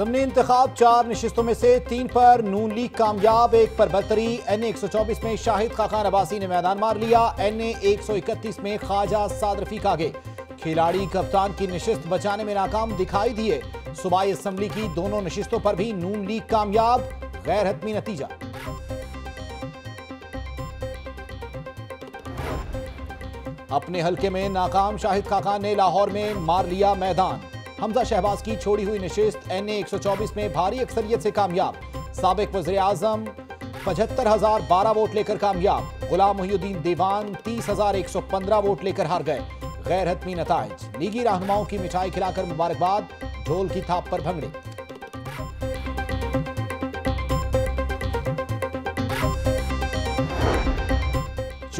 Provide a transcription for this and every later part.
ضمنی انتخاب چار نشستوں میں سے تین پر نون لیگ کامیاب، ایک پر برتری۔ این اے ایک سو چوبیس میں شاہد خاقان عباسی نے میدان مار لیا۔ این اے ایک سو اکتیس میں خواجہ سعد رفیق آگے۔ کھلاڑی کپتان کی نشست بچانے میں ناکام دکھائی دیے۔ صوبائی اسمبلی کی دونوں نشستوں پر بھی نون لیگ کامیاب۔ غیر حتمی نتیجہ۔ اپنے حلقے میں ناکام شاہد خاقان نے لاہور میں مار لیا میدان۔ حمزہ شہباز کی چھوڑی ہوئی نشست این اے ایک سو چوبیس میں بھاری اکثریت سے کامیاب۔ سابق وزیر اعظم ہزار بارہ ووٹ لے کر کامیاب۔ غلام محی الدین دیوان تیس ہزار ایک سو پندرہ ووٹ لے کر ہار گئے۔ غیر حتمی نتائج۔ لیگی رہنماؤں کی مٹھائی کھلا کر مبارکباد، ڈھول کی تھاپ پر بھنگڑے۔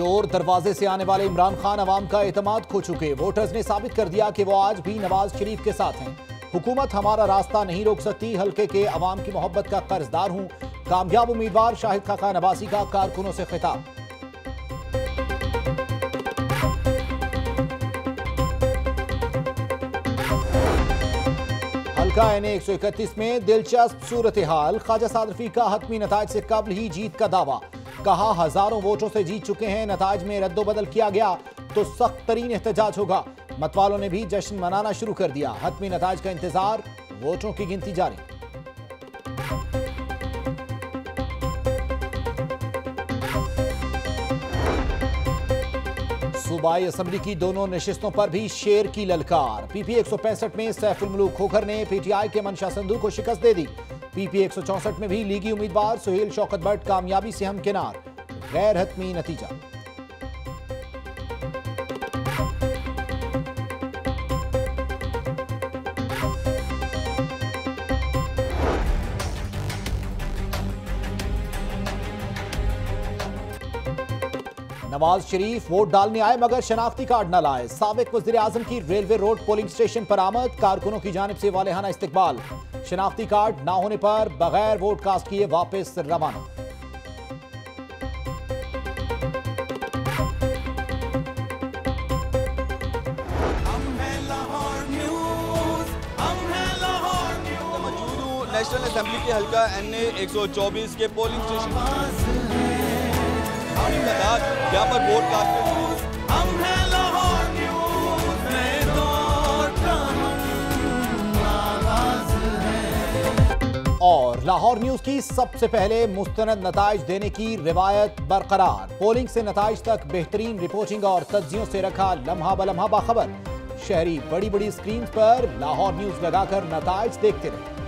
چور دروازے سے آنے والے عمران خان عوام کا اعتماد کھو چکے۔ ووٹرز نے ثابت کر دیا کہ وہ آج بھی نواز شریف کے ساتھ ہیں۔ حکومت ہمارا راستہ نہیں روک سکتی، حلقے کے عوام کی محبت کا قرضدار ہوں۔ کامیاب امیدوار شاہد خاقان عباسی کا کارکنوں سے خطاب۔ حلقہ این اے ایک سو اکتیس میں دلچسپ صورتحال، خواجہ سعد رفیق کا حتمی نتائج سے قبل ہی جیت کا دعویٰ۔ کہا ہزاروں ووٹوں سے جیت چکے ہیں، نتائج میں رد و بدل کیا گیا تو سخت ترین احتجاج ہوگا۔ متوالوں نے بھی جشن منانا شروع کر دیا۔ حتمی نتائج کا انتظار، ووٹوں کی گنتی جاری۔ صوبائی اسمبلی کی دونوں نشستوں پر بھی شیر کی للکار۔ پی پی ایک سو پینسٹھ میں سیف الملوک کھوکھر نے پی ٹی آئی کے منشا سندھو کو شکست دے دی۔ پی پی ایک سو چونسٹھ میں بھی لیگی امیدوار سہیل شوکت بٹ کامیابی سے ہم کنار، غیر حتمی نتیجہ۔ نواز شریف ووٹ ڈالنے آئے مگر شناختی کارڈ نہ لائے۔ سابق وزیر اعظم کی ریلوے روڈ پولنگ سٹیشن پر آمد کارکنوں کی جانب سے والہانہ استقبال۔ شناختی کارڈ نہ ہونے پر بغیر ووٹ کاسٹ کیے واپس روانہ۔ نیشنل اسمبلی کے حلقہ این اے ایک سو چوبیس کے پولنگ سٹیشن۔ یہاں پر ووٹ کاسٹ اور لاہور نیوز کی سب سے پہلے مستند نتائج دینے کی روایت برقرار۔ پولنگ سے نتائج تک بہترین رپورٹنگ اور تجزیوں سے رکھا لمحہ بلمحہ باخبر۔ شہری بڑی بڑی سکرینز پر لاہور نیوز لگا کر نتائج دیکھتے رہے۔